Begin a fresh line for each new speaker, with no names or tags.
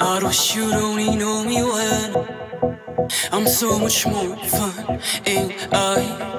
I wish you'd only know me when I'm so much more fun, ain't I?